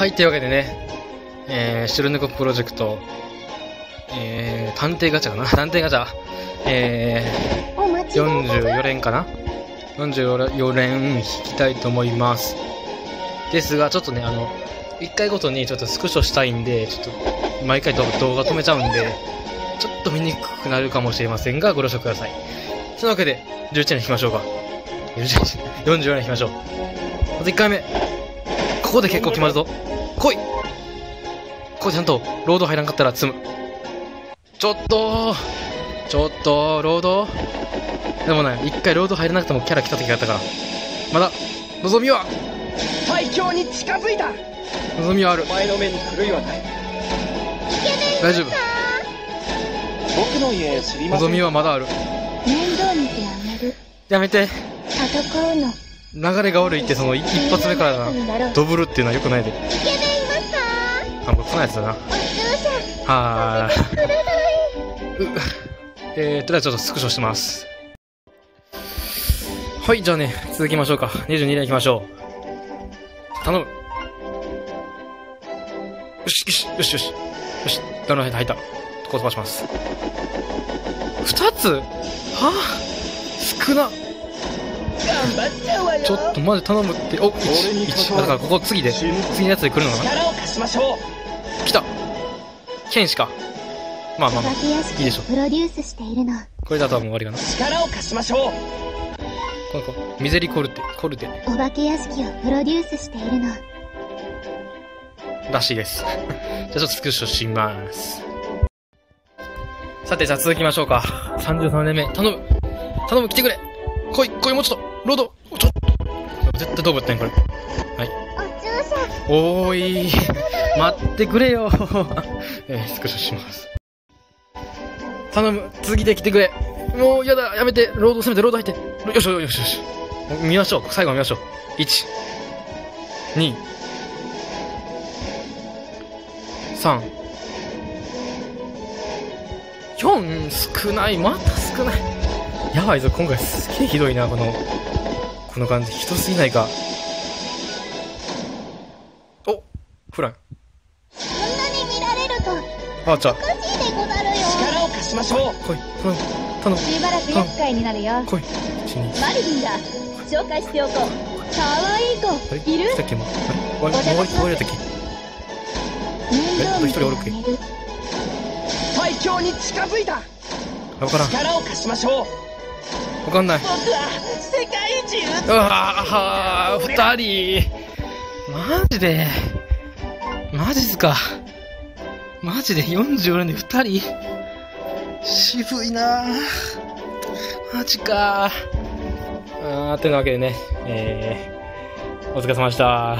はい、というわけでね、えー、白猫プロジェクト、えー、探偵ガチャかな？探偵ガチャ、えー、44連かな ?44 連引きたいと思います。ですが、ちょっとね、あの、1回ごとにちょっとスクショしたいんで、ちょっと、毎回動動画止めちゃうんで、ちょっと見にくくなるかもしれませんが、ご了承ください。そのわけで、11連引きましょうか。11 44連引きましょう。まず1回目。ここで結構決まるぞ。来いここでちゃんと、ロード入らんかったら積む。ちょっとちょっと、ロードでもね、一回ロード入らなくてもキャラ来た時があったから。まだ、望みは、最強に近づいた望みはあるお。前の目に狂いはない大丈夫。僕の家知りません望みはまだある。面倒見てあげるやめて。戦うの流れが悪いって、その、一発目からな、ドブルっていうのは良くないで。イケメンいますかあ、これ来ないやつだな。はーい。えー、とりあえずちょっとスクショしてます。はい、じゃあね、続きましょうか。22連行きましょう。頼む。よし、よし、よし、よし。よし、ダウンロード入った。ここ飛ばします。二つ？はぁ、少な。頑張っちょっとマジ頼むって。お、俺に1、1。関わるだからここ次で、次のやつで来るのかな？力を貸しましょう来た剣士か。まあまあまあお化。け屋敷いいでしょをプロデュースしているのこれだとはもう終わりかな。力を貸しましょうこの子、ミゼリコルテ、コルテ。お化け屋敷をプロデュースしているのらしいです。じゃあちょっとスクショします。さて、じゃあ続きましょうか。33年目。頼む頼む来てくれ来い来いもうちょっとロード。ちょっと。絶対どうぶってんこれ。はい。おおーい。待ってくれよ。えー、スクショします。頼む。次で来てくれ。もうやだ。やめて。ロードせめてロード入って。よしよしよしよし。見ましょう。最後見ましょう。1、2、3、4少ない。また少ない。やばいぞ。今回すげえひどいなこの。この感じ。ひどすぎないか。おフラン。こんなに見られるとあーちゃんおかしいでござるよ。力を貸しましょう。来い頼む頼む。しばらく厄介になるよ。来い。1、2マリリンだ。紹介しておこう。かわいい子。い。る？さっきも。あれ終わり終わり終わりやったっけえ？あと一人おるっけ最強に近づいた。力を貸しましょうわかんない。僕は世界一うわあ二人。マジで？マジっすか。マジで？44年で二人？渋いなぁマジか。あーというわけでね、えー、お疲れ様でした。